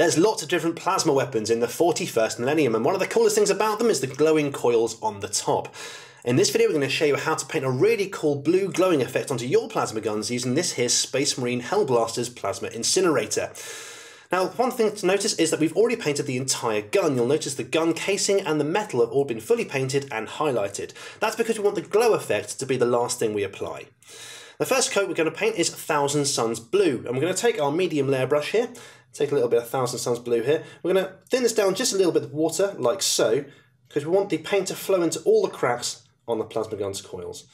There's lots of different plasma weapons in the 41st millennium, and one of the coolest things about them is the glowing coils on the top. In this video, we're going to show you how to paint a really cool blue glowing effect onto your plasma guns using this here Space Marine Hellblasters Plasma Incinerator. Now, one thing to notice is that we've already painted the entire gun. You'll notice the gun casing and the metal have all been fully painted and highlighted. That's because we want the glow effect to be the last thing we apply. The first coat we're going to paint is Thousand Sons Blue, and we're going to take our medium layer brush here Take a little bit of Thousand Sons blue here. We're going to thin this down just a little bit with water, like so, because we want the paint to flow into all the cracks on the plasma gun's coils.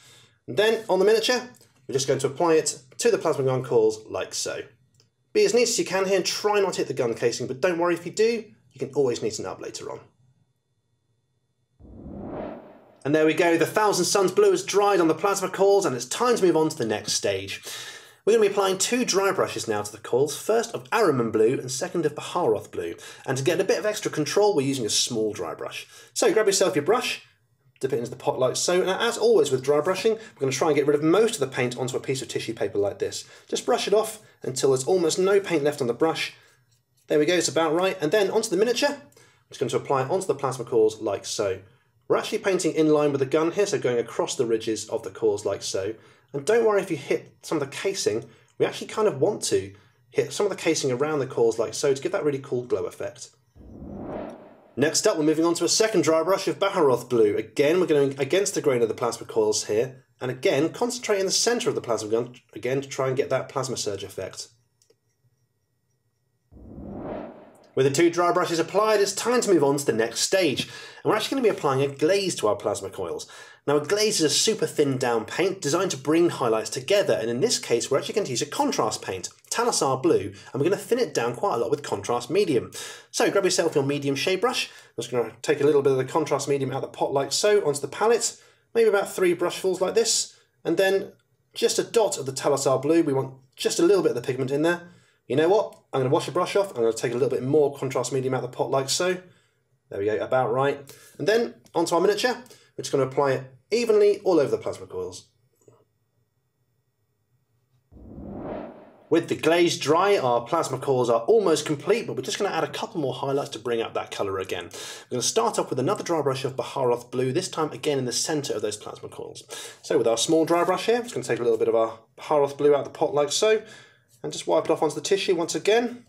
And then on the miniature, we're just going to apply it to the plasma gun coils, like so. Be as neat as you can here and try not to hit the gun casing, but don't worry if you do, you can always neaten up later on. And there we go, the Thousand Sons blue has dried on the plasma coils and it's time to move on to the next stage. We're going to be applying two dry brushes now to the coils, first of Ahriman Blue and second of Baharroth Blue. And to get a bit of extra control, we're using a small dry brush. So grab yourself your brush, dip it into the pot like so. Now, as always with dry brushing, we're going to try and get rid of most of the paint onto a piece of tissue paper like this. Just brush it off until there's almost no paint left on the brush. There we go, it's about right. And then onto the miniature, I'm just going to apply it onto the plasma cores like so. We're actually painting in line with the gun here, so going across the ridges of the cores like so. And don't worry if you hit some of the casing, we actually kind of want to hit some of the casing around the cores like so to give that really cool glow effect. Next up, we're moving on to a second dry brush of Baharroth Blue. Again, we're going against the grain of the plasma coils here, and again, concentrate in the centre of the plasma gun, again, to try and get that plasma surge effect. With the two dry brushes applied, it's time to move on to the next stage. And we're actually going to be applying a glaze to our plasma coils. Now a glaze is a super thin down paint designed to bring highlights together, and in this case we're actually going to use a contrast paint, Talassar Blue, and we're going to thin it down quite a lot with contrast medium. So grab yourself your medium shade brush, I'm just going to take a little bit of the contrast medium out of the pot like so, onto the palette, maybe about three brushfuls like this, and then just a dot of the Talassar Blue, we want just a little bit of the pigment in there, you know what? I'm going to wash the brush off. I'm going to take a little bit more contrast medium out of the pot like so. There we go, about right. And then onto our miniature, we're just going to apply it evenly all over the plasma coils. With the glaze dry, our plasma cores are almost complete, but we're just going to add a couple more highlights to bring up that colour again. We're going to start off with another dry brush of Baharroth Blue, this time again in the centre of those plasma coils. So with our small dry brush here, I'm just going to take a little bit of our Baharroth Blue out of the pot like so, and just wipe it off onto the tissue once again.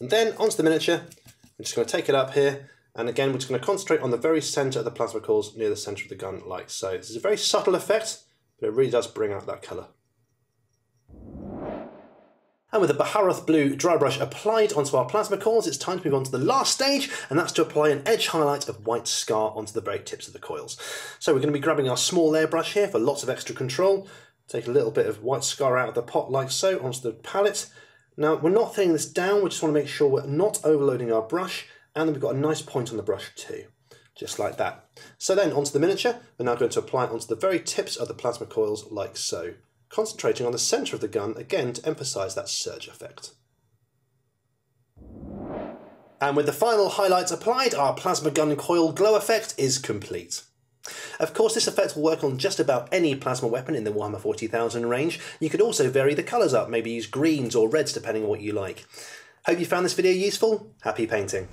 And then onto the miniature, I'm just going to take it up here and again we're just going to concentrate on the very centre of the plasma cores near the centre of the gun like so. This is a very subtle effect but it really does bring out that colour. And with the Baharroth Blue dry brush applied onto our plasma cores, it's time to move on to the last stage, and that's to apply an edge highlight of white scar onto the very tips of the coils. So we're going to be grabbing our small airbrush here for lots of extra control, Take a little bit of white scar out of the pot like so onto the palette. Now we're not thinning this down, we just want to make sure we're not overloading our brush and then we've got a nice point on the brush too, just like that. So then onto the miniature, we're now going to apply it onto the very tips of the plasma coils like so, concentrating on the centre of the gun again to emphasise that surge effect. And with the final highlights applied, our plasma gun coil glow effect is complete. Of course, this effect will work on just about any plasma weapon in the Warhammer 40,000 range. You could also vary the colours up, maybe use greens or reds depending on what you like. Hope you found this video useful. Happy painting!